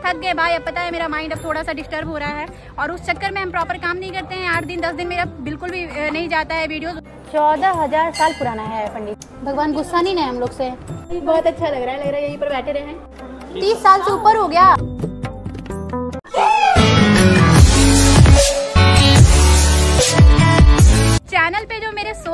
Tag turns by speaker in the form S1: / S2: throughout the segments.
S1: थक गए भाई अब पता है मेरा माइंड अब थोड़ा सा डिस्टर्ब हो रहा है। और उस चक्कर में हम प्रॉपर काम नहीं करते हैं। आठ दिन दस दिन मेरा बिल्कुल भी नहीं जाता है वीडियो चौदह हज़ार साल पुराना है पंडित। भगवान गुस्सा नहीं ना है हम लोग से। बहुत अच्छा लग रहा है लग रहा है यहीं पर बैठे रहे। हैं तीस साल से ऊपर हो गया।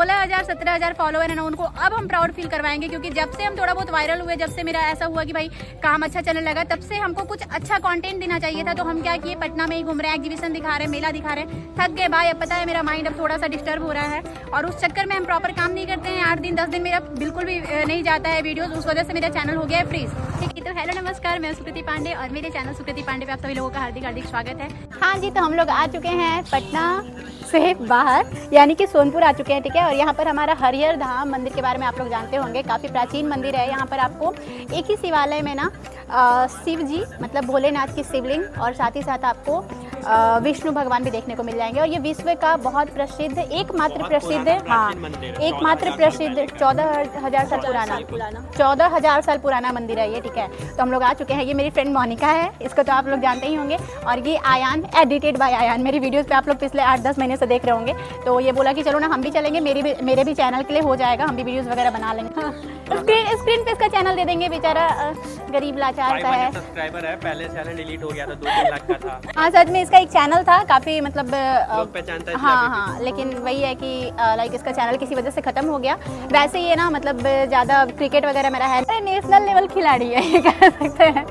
S1: जो मेरे 16000 17000 फॉलोअर है ना, उनको अब हम प्राउड फील करवाएँगे क्योंकि जब से हम थोड़ा बहुत वायरल हुए, जब से मेरा ऐसा हुआ कि भाई काम अच्छा चलने लगा, तब से हमको कुछ अच्छा कंटेंट देना चाहिए था। तो हम क्या किए? पटना में ही घूम रहे हैं एग्जीबिशन दिखा रहे हैं, मेला दिखा रहे हैं। थक गए भाई, अब पता है मेरा माइंड अब थोड़ा सा डिस्टर्ब हो रहा है। और उस चक्कर में हम प्रॉपर काम नहीं करते हैं। आठ दिन, दस दिन मेरा बिल्कुल भी नहीं जाता है वीडियोज़ उस वजह से मेरा चैनल हो गया है फ्रीज तो हेलो नमस्कार, मैं सुकृति पांडे और मेरे चैनल सुकृति पांडे पे आप सभी लोगों का हार्दिक हार्दिक स्वागत है। हाँ जी तो हम लोग आ चुके हैं पटना से बाहर, यानी कि सोनपुर आ चुके हैं, ठीक है? और यहाँ पर हमारा हरिहर धाम मंदिर के बारे में आप लोग जानते होंगे, काफ़ी प्राचीन मंदिर है। यहाँ पर आपको एक ही शिवालय में ना शिव जी मतलब भोलेनाथ की शिवलिंग और साथ ही साथ आपको विष्णु भगवान भी देखने को मिल जाएँगे और ये विश्व का बहुत प्रसिद्ध एकमात्र प्रसिद्ध हाँ एकमात्र प्रसिद्ध चौदह हज़ार साल पुराना। चौदह हज़ार साल पुराना मंदिर है ये ठीक है। तो हम लोग आ चुके हैं ये मेरी फ्रेंड मोनिका है इसको तो आप लोग जानते ही होंगे। और ये आयान एडिटेड बाय आयान मेरी वीडियोस पे आप लोग पिछले आठ दस महीने से देख रहे होंगे। तो ये बोला कि चलो ना हम भी चलेंगे मेरी भी मेरे भी चैनल के लिए हो जाएगा हम भी वीडियोस वगैरह बना लेंगे। हाँ। स्क्रीन स्क्रीन पे इसका चैनल दे देंगे बेचारा गरीब लाचार सा है।
S2: सब्सक्राइबर है पहले चैनल डिलीट हो गया था दो तीन लाख का था।
S1: हाँ सच में इसका एक चैनल था काफ़ी मतलब
S2: लोग पहचानता है
S1: हाँ हाँ लेकिन वही है कि लाइक इसका चैनल किसी वजह से खत्म हो गया। वैसे ये ना मतलब ज़्यादा क्रिकेट वगैरह मेरा है नेशनल लेवल खिलाड़ी है ये कह सकते हैं।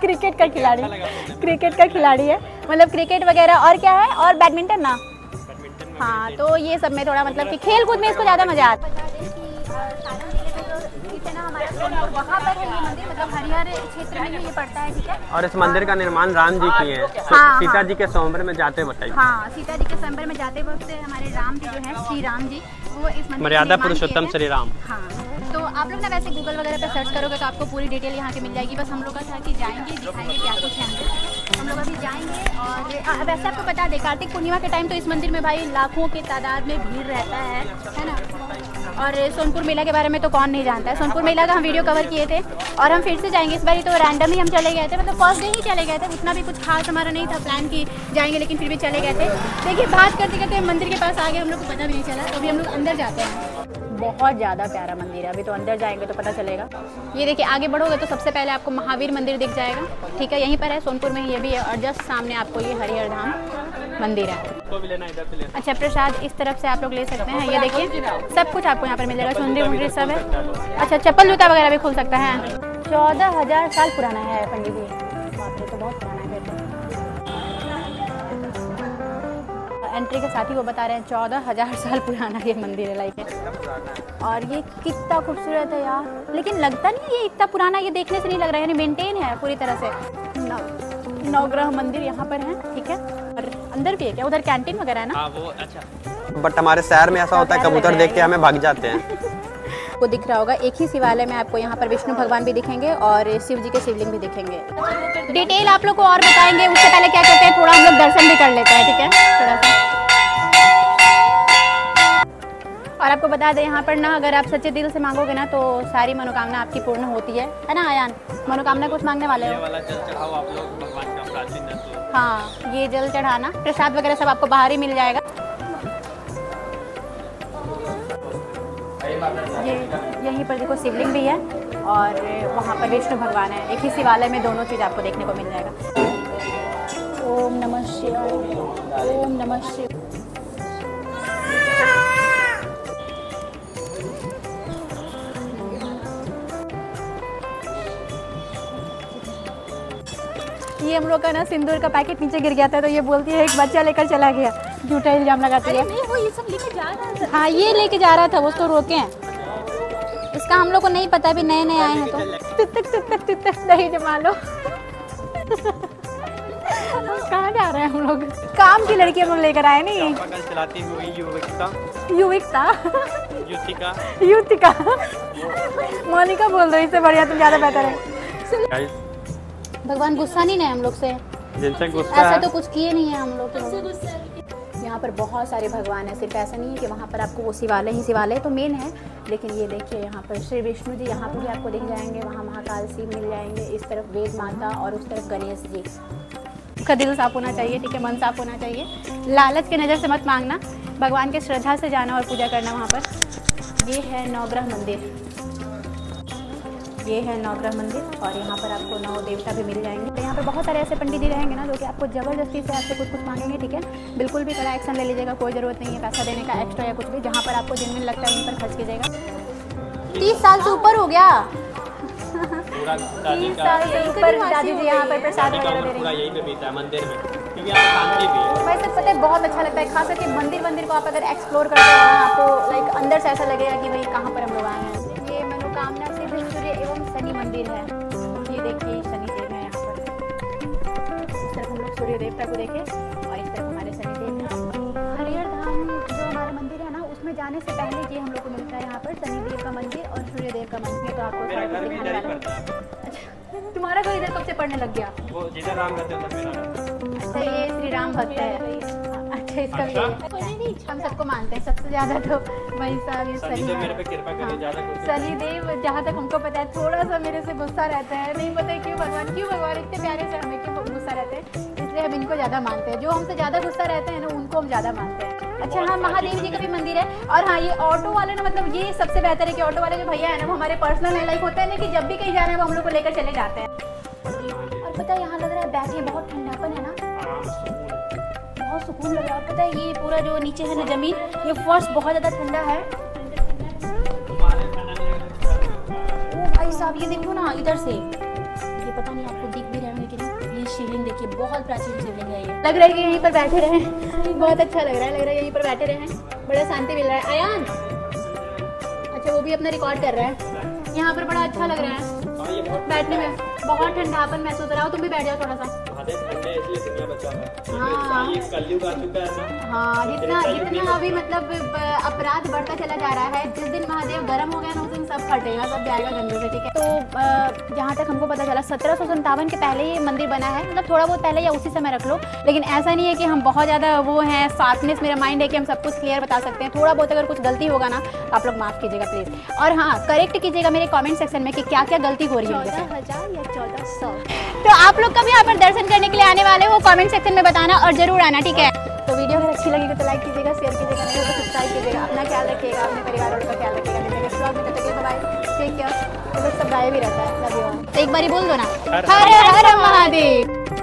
S1: क्रिकेट का खिलाड़ी क्रिकेट का खिलाड़ी है। मतलब क्रिकेट वगैरह और क्या है? और बैडमिंटन ना? हाँ तो ये सब में थोड़ा मतलब कि खेल कूद में इसको ज़्यादा मज़ा आता है। वहाँ पर है। ये मंदिर मतलब हरिहर क्षेत्र में ये पड़ता है ठीक है?
S2: और इस मंदिर का निर्माण राम जी किए हैं। सो-
S1: हाँ,
S2: सीता
S1: हाँ।
S2: जी के स्वयंवर में जाते बताइए।
S1: हाँ सीता जी के संबर में जाते वक्त हमारे राम जी जो है श्री राम जी वो इस मंदिर
S2: मर्यादा पुरुषोत्तम श्री राम।
S1: हाँ तो आप लोग ना वैसे गूगल वगैरह पे सर्च करोगे तो आपको पूरी डिटेल यहाँ की मिल जाएगी। बस हम लोग का था कि जाएँगे दिखाएँगे क्या कुछ है हम लोग अभी जाएँगे और आ, वैसे आपको बता दें कार्तिक पूर्णिमा के टाइम तो इस मंदिर में भाई लाखों की तादाद में भीड़ रहता है है ना? और सोनपुर मेला के बारे में तो कौन नहीं जानता है। सोनपुर मेला का हम वीडियो कवर किए थे और हम फिर से जाएँगे इस बार। तो रैंडम ही हम चले गए थे मतलब फ़र्स्ट डे ही चले गए थे। उतना भी कुछ खास हमारा नहीं था प्लान कि जाएँगे, लेकिन फिर भी चले गए थे। देखिए, बात करते करते मंदिर के पास आ गए, हम लोग को पता भी नहीं चला तो हम लोग अंदर जाते हैं। बहुत ज़्यादा प्यारा मंदिर है। अभी तो अंदर जाएँगे तो पता चलेगा। ये देखिए, आगे बढ़ोगे तो सबसे पहले आपको महावीर मंदिर दिख जाएगा। ठीक है, यहीं पर है, सोनपुर में ये भी है और जस्ट सामने आपको ये हरिहर धाम। मंदिर है। अच्छा प्रसाद इस तरफ़ से आप लोग ले सकते हैं। ये देखिए, सब कुछ आपको यहाँ पर मिल जाएगा। चुनरी वुनरी सब है। अच्छा चप्पल जूता वगैरह भी खुल सकता है। चौदह हज़ार साल पुराना है पंडित जी। तो बहुत पुराना है एंट्री के साथ ही वो बता रहे हैं, चौदह हज़ार साल पुराना ये मंदिर है लाइक और ये कितना खूबसूरत है यार। लेकिन लगता नहीं ये इतना पुराना, ये देखने से नहीं लग रहा है। मेंटेन है पूरी तरह से। नव नवग्रह मंदिर यहाँ पर है, ठीक है? अंदर भी है क्या? उधर कैंटीन वगैरह है ना?
S2: आ, वो अच्छा। बट हमारे शहर में ऐसा होता है कबूतर देख के हमें भाग जाते हैं।
S1: आपको दिख रहा होगा एक ही शिवालय में आपको यहाँ पर विष्णु भगवान भी दिखेंगे और शिव जी के शिवलिंग भी दिखेंगे। डिटेल आप लोग को और बताएँगे उससे पहले क्या करते हैं थोड़ा हम लोग दर्शन भी कर लेते हैं ठीक है? थोड़ा सा। और आपको बता दें यहाँ पर ना अगर आप सच्चे दिल से मांगोगे ना तो सारी मनोकामना आपकी पूर्ण होती है। है ना आयान? मनोकामना कुछ मांगने वाले हो?
S2: तत्व
S1: हाँ ये जल चढ़ाना। प्रसाद वगैरह सब आपको बाहर ही मिल जाएगा। ये यहीं पर देखो शिवलिंग भी है और वहाँ पर विष्णु भगवान है। एक ही शिवालय में दोनों चीज़ आपको देखने को मिल जाएगा। ओम नमः शिवाय ओम नमः शिव ये हम लोग का ना सिंदूर का पैकेट नीचे गिर गया था तो ये बोलती है एक बच्चा लेकर चला गया। झूठा इल्ज़ाम लगाती है।
S3: वो ये सब लेके जा रहा था
S1: हाँ ये लेके जा रहा था वो तो रोके हैं। इसका हम लोग को नहीं पता अभी नए नए आए हैं तो। तितक तितक तितक दही जमा लो। कहाँ जा रहे हैं हम लोग? काम की लड़की हम लोग लेकर आए नहीं?
S2: चलाती हुई युविकता। युतिका।
S1: युतिका? मोनिका बोल दो इससे बढ़िया तुम ज़्यादा बेहतर है। भगवान गुस्सा नहीं है हम लोग से।
S2: जिनसे गुस्सा
S1: ऐसा तो कुछ किए नहीं है हम लोग तो।
S3: गुस्सा
S1: यहाँ पर बहुत सारे भगवान हैं सिर्फ़ ऐसा नहीं है कि वहाँ पर आपको वो शिवालय ही शिवालय तो मेन है। लेकिन ये देखिए यहाँ पर श्री विष्णु जी यहाँ पर भी आपको दिख जाएँगे वहाँ महाकाल शिव मिल जाएँगे इस तरफ़ वेद माता और उस तरफ़ गणेश जी। का दिल साफ़ होना चाहिए ठीक है मन साफ़ होना चाहिए। लालच की नज़र से मत मांगना भगवान के श्रद्धा से जाना और पूजा करना वहाँ पर। ये है नवग्रह मंदिर। ये है नवग्रह मंदिर और यहाँ पर आपको नौ देवता भी मिल जाएँगे। तो यहाँ पर बहुत सारे ऐसे पंडित जी रहेंगे ना जो कि आपको ज़बरदस्ती से आपसे कुछ कुछ मांगेंगे ठीक है? बिल्कुल भी कड़ा एक्शन ले लीजिएगा कोई ज़रूरत नहीं है पैसा देने का एक्स्ट्रा या कुछ भी जहाँ पर आपको जिनमें लगता है उन पर खर्च कीजिएगा। तीस साल से ऊपर हो गया। तीस साल से ऊपर दादी जी यहाँ पर प्रसाद वगैरह दे हैं।
S3: मंदिर में।
S1: वैसे पता है बहुत अच्छा लगता है। खास करके मंदिर मंदिर को आप अगर एक्सप्लोर करते हो आपको लाइक अंदर से ऐसा लगेगा कि भाई कहाँ पर हम लोग आए हैं। मंदिर है। ये देखिए शनि देव है यहाँ पर। इस तरफ़ हम लोग सूर्य देवता को देखें और इस तरफ़ हमारे शनि देव हैं। हरिहर धाम जो हमारा मंदिर है ना उसमें जाने से पहले ये हम लोग को मिलता है यहाँ पर शनि देव का मंदिर और सूर्य देव का मंदिर। तो आपको अच्छा तुम्हारा घर इधर कब से पढ़ने लग गया?
S3: वो जिधर राम करते हैं।
S1: अच्छा ये श्री राम भक्त है। अच्छा। इसका
S3: अच्छा।
S1: हम सबको मानते हैं सबसे ज़्यादा तो वही साहब ये
S3: सनी
S1: है। जहाँ तक हमको पता है थोड़ा सा मेरे से गुस्सा रहता है। नहीं पता है क्यों भगवान क्यों भगवान इतने प्यारे से हमें क्यों गुस्सा रहते हैं? इसलिए हम इनको ज़्यादा मानते हैं। जो हमसे ज़्यादा गुस्सा रहते हैं ना उनको हम ज़्यादा मानते हैं। अच्छा हाँ महादेव जी का भी मंदिर है। और हाँ ये ऑटो वाले ना मतलब ये सबसे बेहतर है कि ऑटो वाले जो भैया है ना वो हमारे पर्सनल है। लाइक होता है ना कि जब भी कहीं जाना है वो हम लोग को लेकर चले जाते हैं। और पता है यहाँ लग रहा है बैठे बहुत ठंडापन है ना?
S3: सुकून।
S1: बहुत सुकून लग रहा है। पता है, ये पूरा जो नीचे है ना ज़मीन, ये फर्श बहुत ज़्यादा ठंडा है। ओ भाई साहब, ये देखो ना, इधर से। ये पता नहीं आपको दिख भी रहे होंगे कि नहीं, ये शिवलिंग देखिए, बहुत प्राचीन शिवलिंग है ये। लग रहा है कि यहीं पर बैठे रहे बहुत अच्छा लग रहा है, लग रहा है यहीं पर बैठे रहे बड़ा शांति मिल रहा है। आयान! अच्छा वो भी अपना रिकॉर्ड कर रहा है। यहाँ पर बड़ा अच्छा लग रहा है।
S3: हाँ
S1: बैठने में बहुत ठंडापन महसूस हो रहा हो। तुम भी बैठ जाओ थोड़ा सा।
S3: महादेव ठंडे इसलिए दुनिया बचा हाँ। कलयुग आ चुका है ना।
S1: हाँ जितना जितना अभी मतलब अपराध बढ़ता चला जा रहा है जिस दिन महादेव गर्म हो गया ना उस दिन सब फटेगा सब जाएगा गंदे से ठीक है? तो जहाँ तक हमको पता चला सत्रह सौ संतावन के पहले ये मंदिर बना है। मतलब थोड़ा बहुत पहले या उसी समय रख लो लेकिन ऐसा नहीं है कि हम बहुत ज़्यादा वो हैं शार्पनेस मेरा माइंड है कि हम सब कुछ क्लियर बता सकते हैं। थोड़ा बहुत अगर कुछ गलती होगा ना तो आप लोग माफ़ कीजिएगा प्लीज़ और हाँ करेक्ट कीजिएगा मेरे कॉमेंट सेक्शन में कि क्या क्या गलती हो रही है से
S4: हज़ार या चौदह सौ?
S1: तो आप लोग कभी यहाँ पर दर्शन करने के लिए आने वाले हो कमेंट सेक्शन में बताना और ज़रूर आना ठीक है? तो वीडियो अगर अच्छी लगी तो लाइक कीजिएगा शेयर कीजिएगा को सब्सक्राइब कीजिएगा अपना ख्याल रखिएगा अपने परिवार वालों का ख्याल रखिएगा। तो लोग सब गायब ही रहता है। एक बार बोल दो ना। हर हर महादेव।